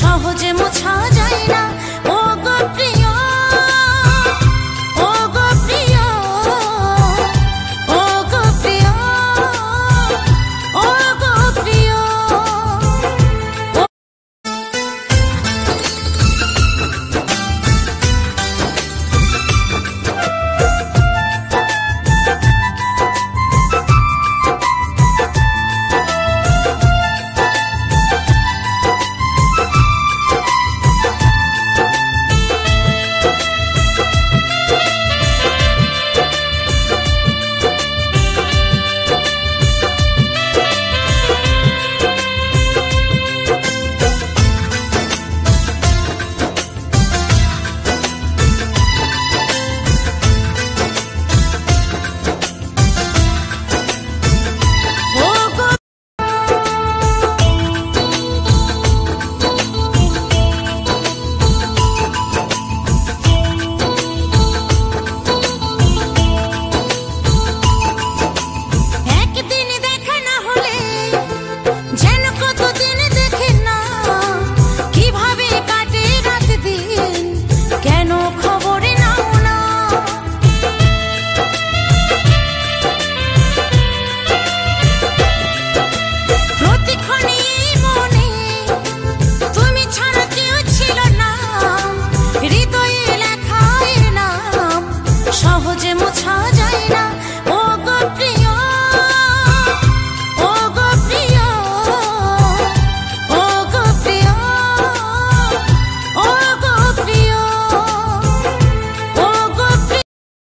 সহজে 唱